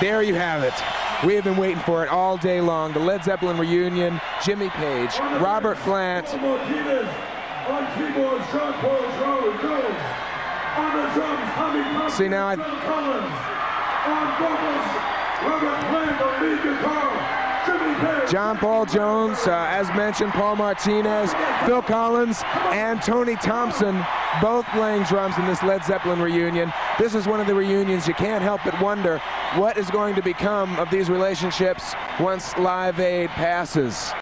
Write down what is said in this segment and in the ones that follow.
There you have it. We have been waiting for it all day long. The Led Zeppelin reunion, Jimmy Page, Robert Plant. Martinez. On keyboards, Sean Paul Joe Jones. On the drums, See, now I- John Paul Jones, uh, as mentioned, Paul Martinez, Phil Collins, and Tony Thompson, both playing drums in this Led Zeppelin reunion. This is one of the reunions you can't help but wonder what is going to become of these relationships once Live Aid passes.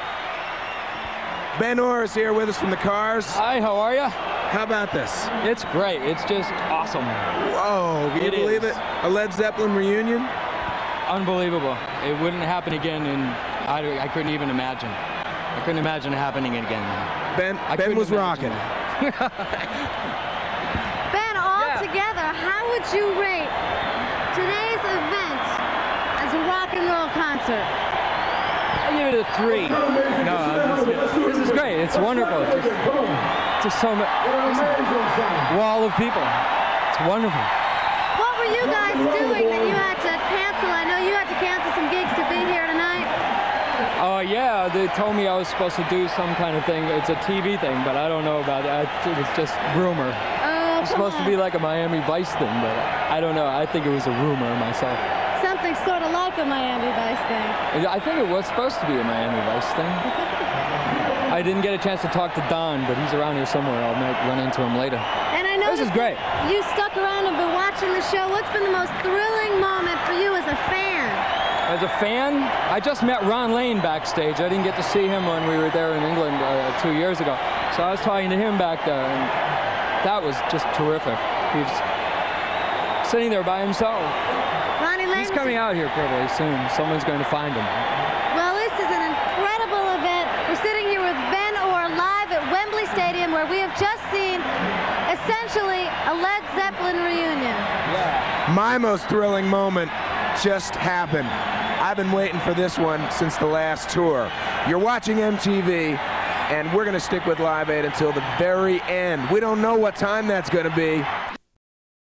Ben Orr is here with us from the Cars. Hi, how are you? How about this? It's great. It's just awesome. Whoa, can you It believe is. it? A Led Zeppelin reunion? Unbelievable. It wouldn't happen again, and I, I couldn't even imagine. I couldn't imagine it happening again. Ben, I ben couldn't was rocking. Ben, all Yeah. together, how would you rate today's event as a rock and roll concert? I give it a three. No, just this is great. It's wonderful. Just, just so much. Wall of people. It's wonderful. What were you guys doing that you had to cancel? I know you had to cancel some gigs to be here tonight. Oh yeah, they told me I was supposed to do some kind of thing. It's a TV thing, but I don't know about that. It was just rumor. Oh, It's supposed to be like a Miami Vice thing, but I don't know. I think it was a rumor myself. Something sort of like a Miami Vice thing. I think it was supposed to be a Miami Vice thing. I didn't get a chance to talk to Don, but he's around here somewhere. I might run into him later. And I know This is great. You stuck around and been watching the show. What's been the most thrilling moment for you as a fan? As a fan, I just met Ron Lane backstage. I didn't get to see him when we were there in England uh, two years ago. So I was talking to him back there, and that was just terrific. He's sitting there by himself. Ronnie Lane. He's coming out here probably soon. Someone's going to find him. Well, this is an incredible event. We're sitting here with Ben Orr live at Wembley Stadium, where we have just seen essentially a Led Zeppelin reunion. Yeah. My most thrilling moment just happened. I've been waiting for this one since the last tour. You're watching MTV, and we're going to stick with Live Aid until the very end. We don't know what time that's going to be,